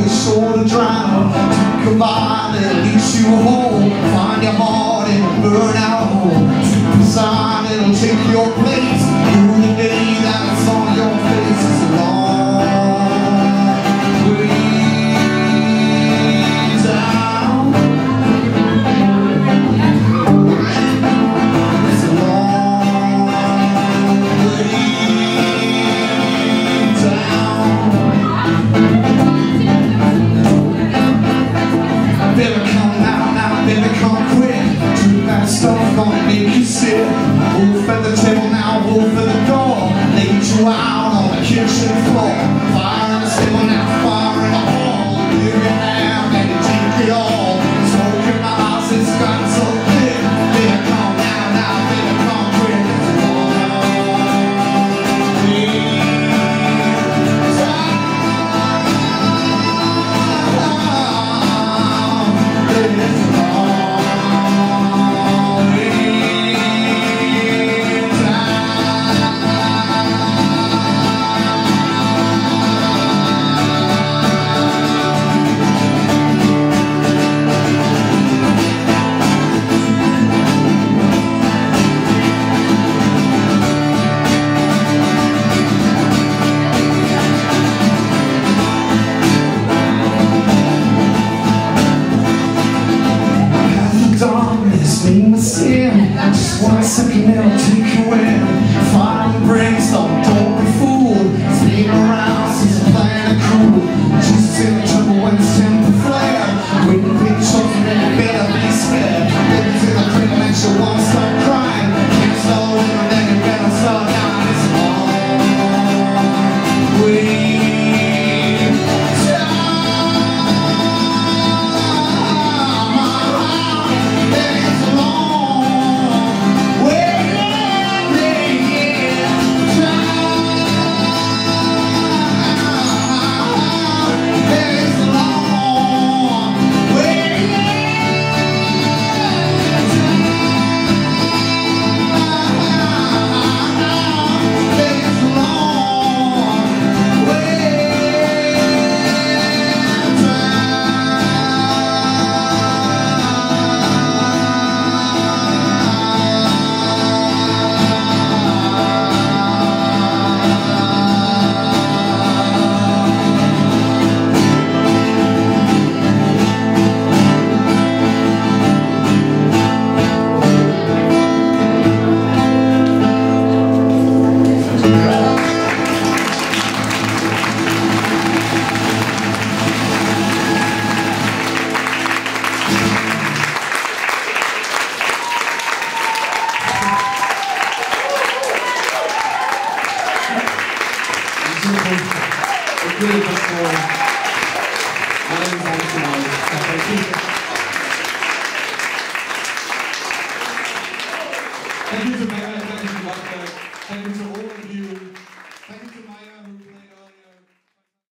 you sure to drown. To on, and leaves you whole Find your heart and burn out whole drown on the kitchen floor twice a meal, take win. beautiful thank you. Thank you to Maya, thank you to thank you to all of you, thank you to Maya.